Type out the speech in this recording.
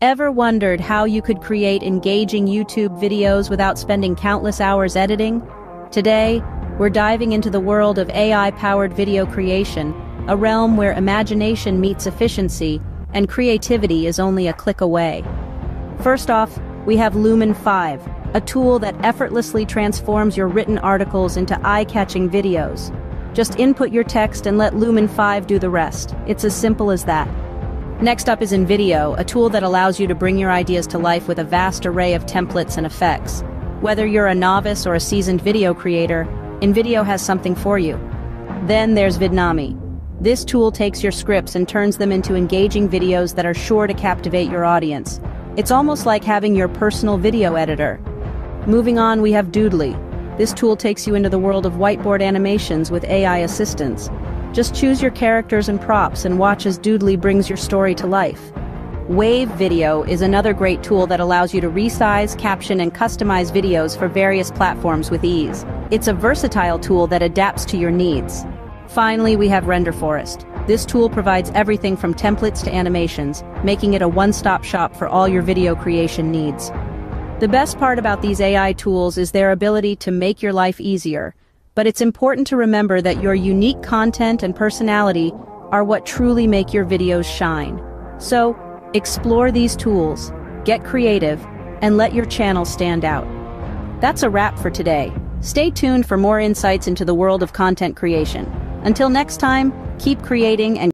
Ever wondered how you could create engaging YouTube videos without spending countless hours editing? Today, we're diving into the world of AI-powered video creation, a realm where imagination meets efficiency and creativity is only a click away. First off, we have Lumen 5, a tool that effortlessly transforms your written articles into eye-catching videos. Just input your text and let Lumen 5 do the rest. It's as simple as that. Next up is InVideo, a tool that allows you to bring your ideas to life with a vast array of templates and effects. Whether you're a novice or a seasoned video creator, InVideo has something for you. Then there's Vidnami. This tool takes your scripts and turns them into engaging videos that are sure to captivate your audience. It's almost like having your personal video editor. Moving on, we have Doodly. This tool takes you into the world of whiteboard animations with AI assistance. Just choose your characters and props and watch as Doodly brings your story to life. Wave Video is another great tool that allows you to resize, caption, and customize videos for various platforms with ease. It's a versatile tool that adapts to your needs. Finally, we have Render Forest. This tool provides everything from templates to animations, making it a one-stop shop for all your video creation needs. The best part about these AI tools is their ability to make your life easier, but it's important to remember that your unique content and personality are what truly make your videos shine. So, explore these tools, get creative, and let your channel stand out. That's a wrap for today. Stay tuned for more insights into the world of content creation. Until next time, keep creating and